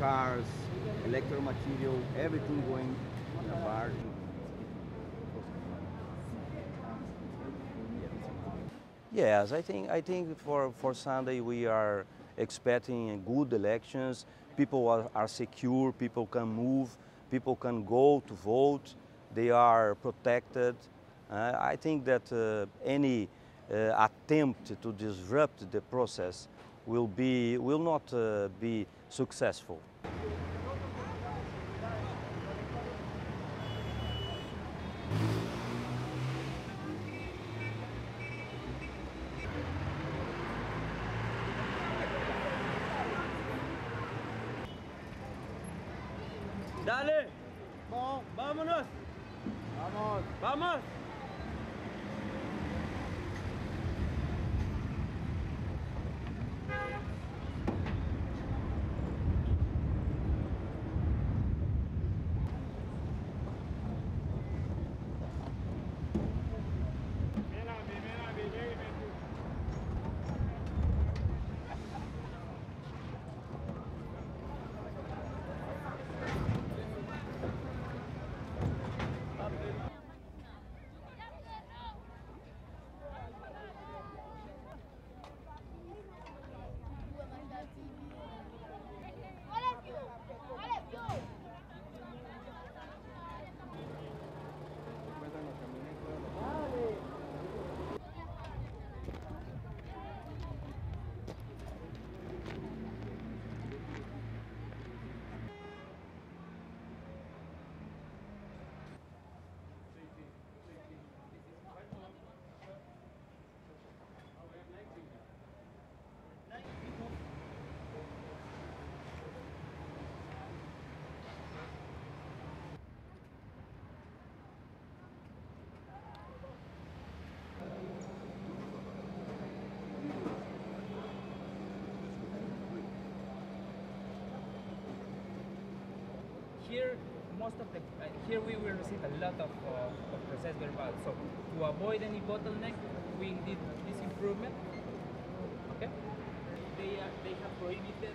cars, electro material, everything going in a bar. Yes, I think I think for, for Sunday we are expecting good elections. People are, are secure, people can move, people can go to vote, they are protected. Uh, I think that uh, any uh, attempt to disrupt the process will, be, will not uh, be successful. Dale. Vámonos. Vamos! Vamos. Here, most of the uh, here we will receive a lot of, uh, of procès-verbal. So to avoid any bottleneck, we did this improvement. Okay, they they have prohibited.